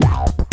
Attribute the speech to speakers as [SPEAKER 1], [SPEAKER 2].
[SPEAKER 1] Wow.